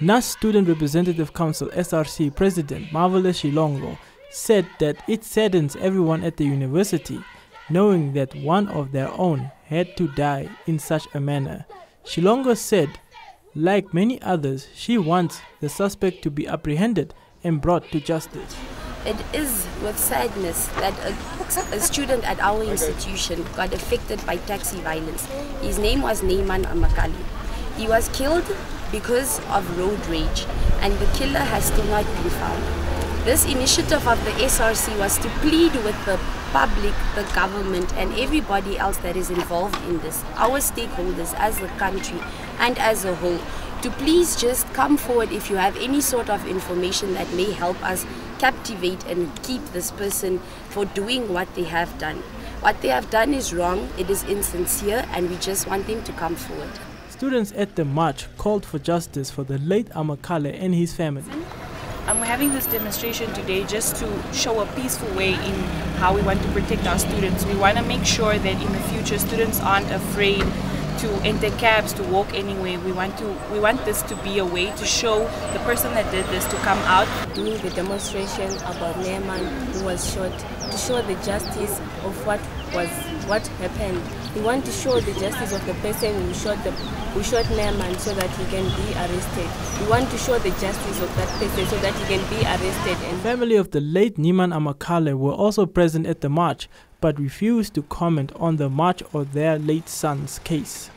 NUST Student Representative Council SRC President Marvelous Shilongo said that it saddens everyone at the university knowing that one of their own had to die in such a manner. Shilongo said, like many others, she wants the suspect to be apprehended and brought to justice. It is with sadness that a, a, student at our institution got affected by taxi violence. His name was Naeman Amakali. He was killed because of road rage, and the killer has still not been found. This initiative of the SRC was to plead with the public, the government, and everybody else that is involved in this, our stakeholders as a country and as a whole, to please just come forward if you have any sort of information that may help us captivate and keep this person for doing what they have done. What they have done is wrong, it is insincere, and we just want them to come forward. Students at the march called for justice for the late Amakali and his family. We're having this demonstration today just to show a peaceful way in how we want to protect our students. We want to make sure that in the future students aren't afraid to enter cabs, to walk anywhere. We want to we want this to be a way to show the person that did this to come out. Doing the demonstration about Naeman who was shot to show the justice of what was what happened. We want to show the justice of the person who shot the who shot Naeman so that he can be arrested. We want to show the justice of that person so that he can be arrested. And family of the late Naeman Amakali were also present at the march, but refused to comment on the march or their late son's case.